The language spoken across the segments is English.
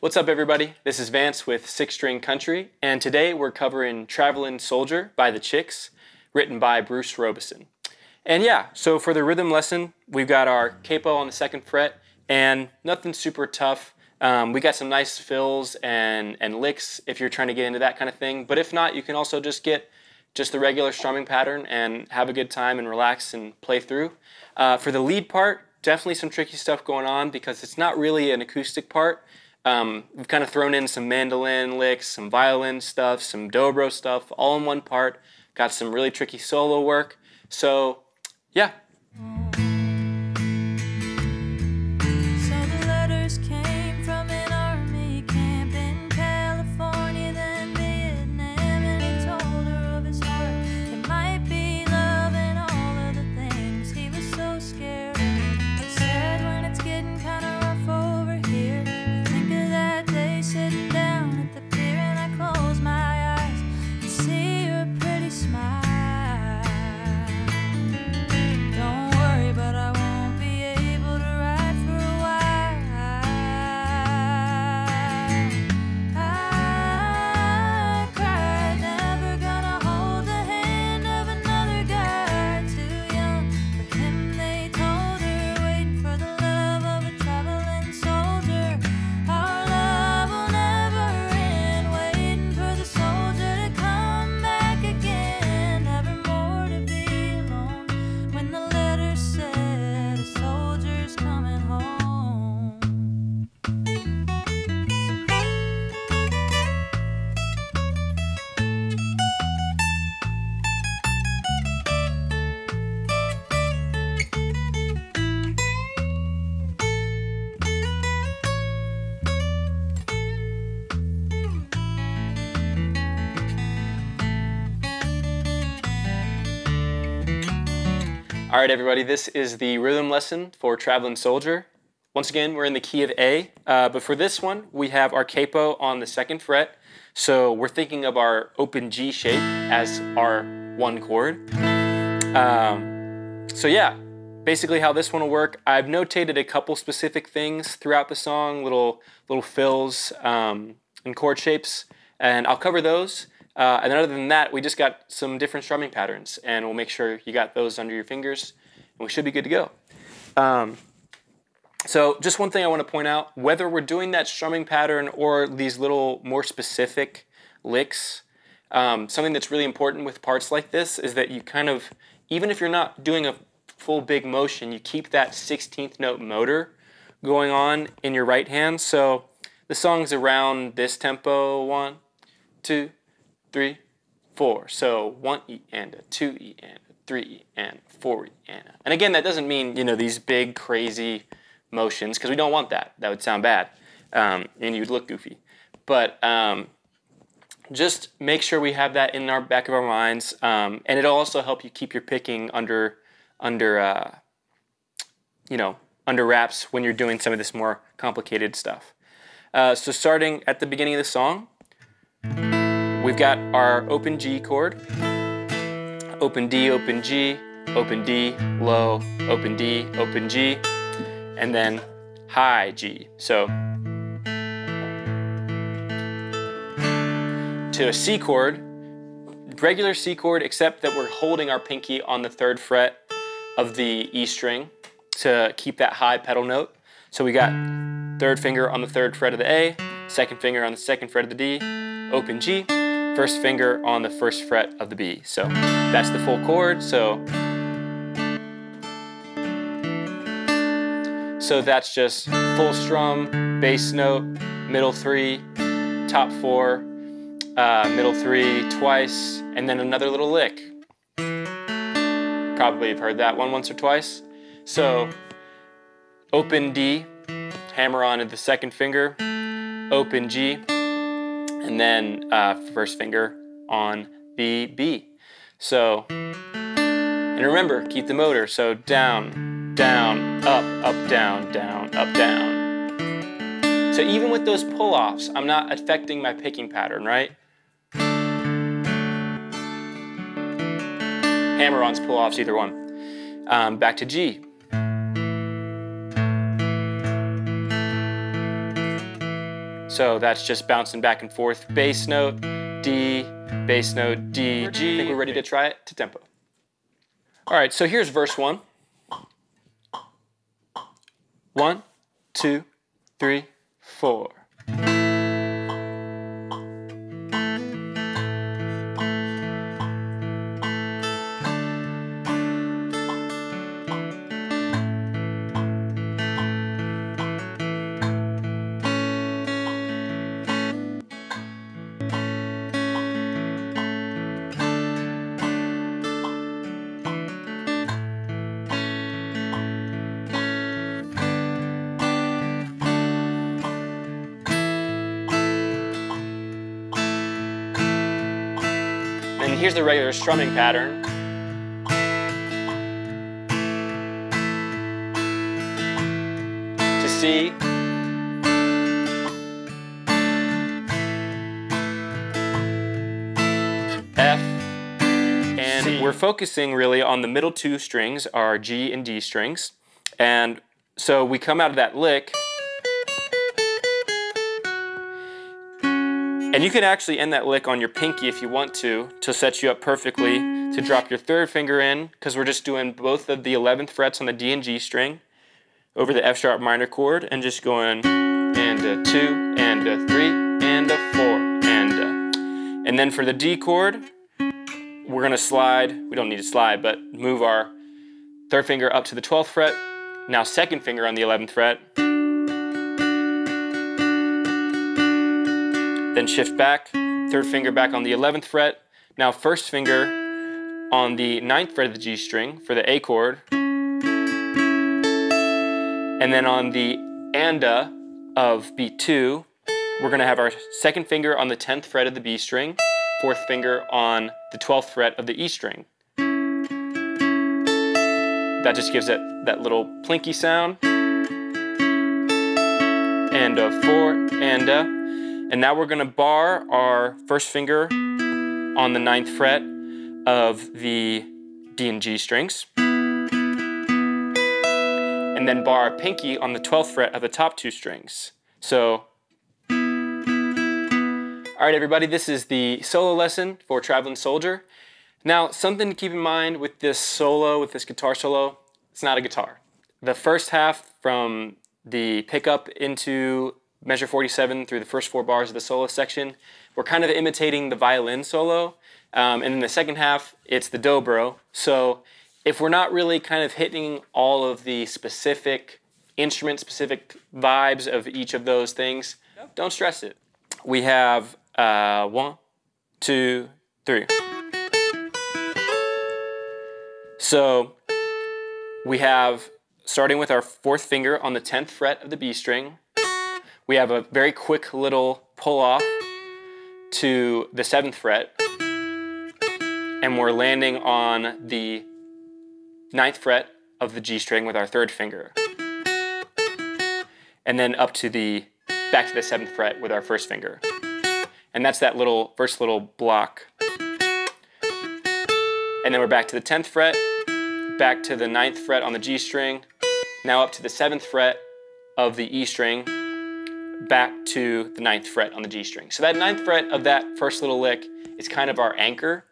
What's up, everybody? This is Vance with Six String Country, and today we're covering Travelin' Soldier by the Chicks, written by Bruce Robison. And yeah, so for the rhythm lesson, we've got our capo on the second fret, and nothing super tough. Um, we got some nice fills and, and licks if you're trying to get into that kind of thing, but if not, you can also just get just the regular strumming pattern and have a good time and relax and play through. Uh, for the lead part, definitely some tricky stuff going on because it's not really an acoustic part. Um, we've kind of thrown in some mandolin licks, some violin stuff, some dobro stuff, all in one part. Got some really tricky solo work. So, yeah, All right, everybody, this is the rhythm lesson for Traveling Soldier. Once again, we're in the key of A, uh, but for this one, we have our capo on the second fret. So we're thinking of our open G shape as our one chord. Um, so yeah, basically how this one will work, I've notated a couple specific things throughout the song, little, little fills um, and chord shapes, and I'll cover those. Uh, and other than that, we just got some different strumming patterns, and we'll make sure you got those under your fingers, and we should be good to go. Um, so just one thing I want to point out, whether we're doing that strumming pattern or these little more specific licks, um, something that's really important with parts like this is that you kind of, even if you're not doing a full big motion, you keep that 16th note motor going on in your right hand. So the song's around this tempo, one, two, three, four. So one E and a, two E and a, three E and a, four E and a. And again, that doesn't mean, you know, these big crazy motions because we don't want that. That would sound bad um, and you'd look goofy. But um, just make sure we have that in our back of our minds. Um, and it'll also help you keep your picking under, under uh, you know, under wraps when you're doing some of this more complicated stuff. Uh, so starting at the beginning of the song, We've got our open G chord, open D, open G, open D, low, open D, open G, and then high G. So to a C chord, regular C chord, except that we're holding our pinky on the third fret of the E string to keep that high pedal note. So we got third finger on the third fret of the A, second finger on the second fret of the D, open G, first finger on the first fret of the B. So that's the full chord. So, so that's just full strum, bass note, middle three, top four, uh, middle three twice, and then another little lick. Probably have heard that one once or twice. So open D, hammer on the second finger, open G, and then uh, first finger on the B. So, and remember, keep the motor. So down, down, up, up, down, down, up, down. So even with those pull-offs, I'm not affecting my picking pattern, right? Hammer-ons, pull-offs, either one. Um, back to G. So that's just bouncing back and forth. Bass note, D, bass note, D, G. I think we're ready to try it to tempo. All right, so here's verse one. One, two, three, four. Here's the regular strumming pattern. To C. F. And C. we're focusing really on the middle two strings, our G and D strings. And so we come out of that lick And you can actually end that lick on your pinky if you want to, to set you up perfectly to drop your third finger in, because we're just doing both of the 11th frets on the D and G string over the F sharp minor chord, and just going and a two, and a three, and a four, and a. And then for the D chord, we're gonna slide, we don't need to slide, but move our third finger up to the 12th fret, now second finger on the 11th fret, then shift back, third finger back on the 11th fret. Now first finger on the 9th fret of the G string for the A chord. And then on the ANDA of B2, we're going to have our second finger on the 10th fret of the B string, fourth finger on the 12th fret of the E string. That just gives it that little plinky sound. And a 4, and a and now we're going to bar our first finger on the ninth fret of the D and G strings. And then bar our pinky on the 12th fret of the top two strings. So, all right everybody, this is the solo lesson for Traveling Soldier. Now, something to keep in mind with this solo, with this guitar solo, it's not a guitar. The first half from the pickup into measure 47 through the first four bars of the solo section. We're kind of imitating the violin solo. Um, and in the second half, it's the dobro. So if we're not really kind of hitting all of the specific instrument specific vibes of each of those things, don't stress it. We have uh, one, two, three. So we have, starting with our fourth finger on the 10th fret of the B string, we have a very quick little pull off to the seventh fret, and we're landing on the ninth fret of the G string with our third finger. And then up to the, back to the seventh fret with our first finger. And that's that little, first little block. And then we're back to the 10th fret, back to the ninth fret on the G string, now up to the seventh fret of the E string, back to the ninth fret on the G string. So that ninth fret of that first little lick is kind of our anchor,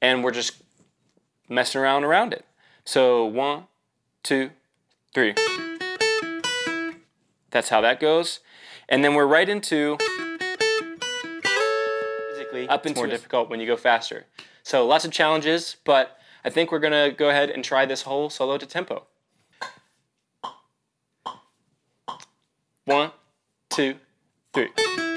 and we're just messing around around it. So one, two, three. That's how that goes. And then we're right into physically up into more difficult when you go faster. So lots of challenges, but I think we're gonna go ahead and try this whole solo to tempo. One, two, three.